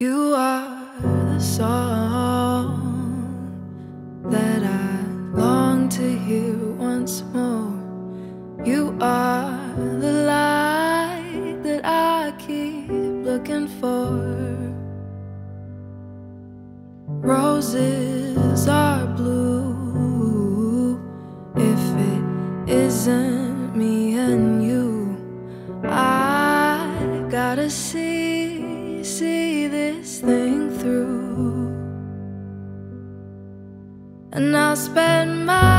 You are the song that I long to hear once more. You are the light that I keep looking for. Roses are blue if it isn't me and you. I gotta see, And I'll spend my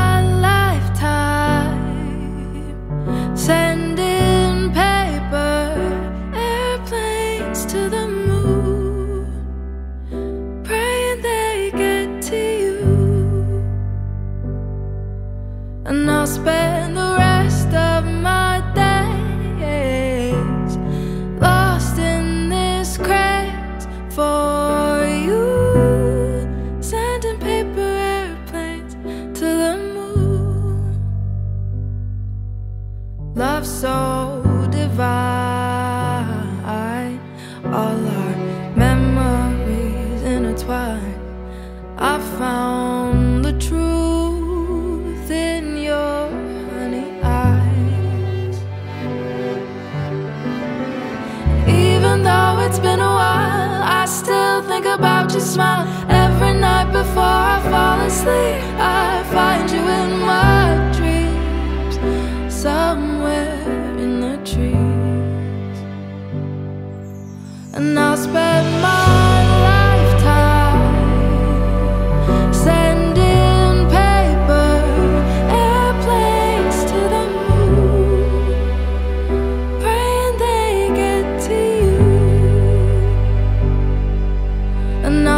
about your smile. Every night before I fall asleep, I find you in my dreams, somewhere in the trees. And I'll spend my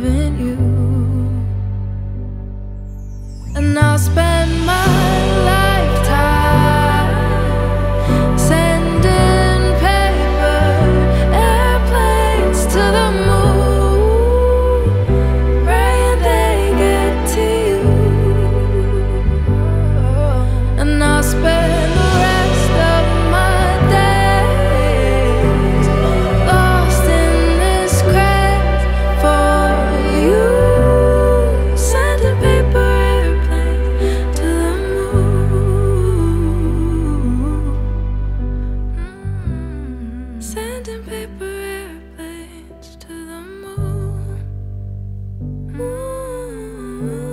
loving you. And I'll spend sending paper airplanes to the moon. moon.